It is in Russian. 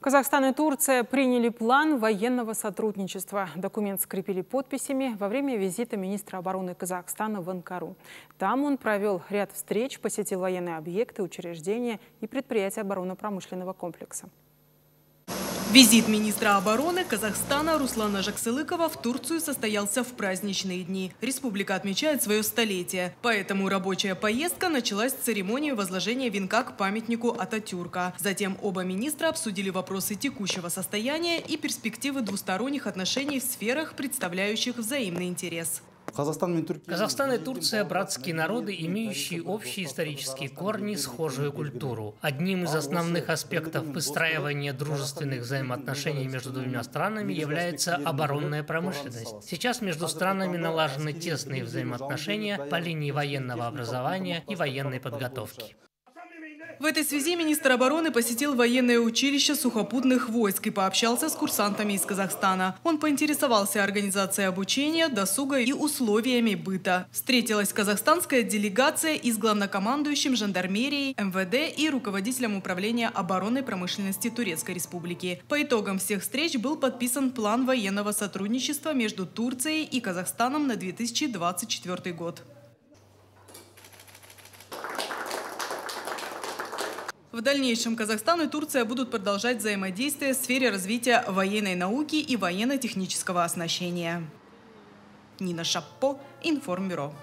Казахстан и Турция приняли план военного сотрудничества. Документ скрепили подписями во время визита министра обороны Казахстана в Анкару. Там он провел ряд встреч, посетил военные объекты, учреждения и предприятия оборонно-промышленного комплекса. Визит министра обороны Казахстана Руслана Жаксылыкова в Турцию состоялся в праздничные дни. Республика отмечает свое столетие. Поэтому рабочая поездка началась с церемонии возложения венка к памятнику Ататюрка. Затем оба министра обсудили вопросы текущего состояния и перспективы двусторонних отношений в сферах, представляющих взаимный интерес. Казахстан и Турция – братские народы, имеющие общие исторические корни, схожую культуру. Одним из основных аспектов выстраивания дружественных взаимоотношений между двумя странами является оборонная промышленность. Сейчас между странами налажены тесные взаимоотношения по линии военного образования и военной подготовки. В этой связи министр обороны посетил военное училище сухопутных войск и пообщался с курсантами из Казахстана. Он поинтересовался организацией обучения, досуга и условиями быта. Встретилась казахстанская делегация и с главнокомандующим жандармерией, МВД и руководителем управления оборонной промышленности Турецкой Республики. По итогам всех встреч был подписан план военного сотрудничества между Турцией и Казахстаном на 2024 год. В дальнейшем Казахстан и Турция будут продолжать взаимодействие в сфере развития военной науки и военно-технического оснащения. Нина Шаппо, Информбюро.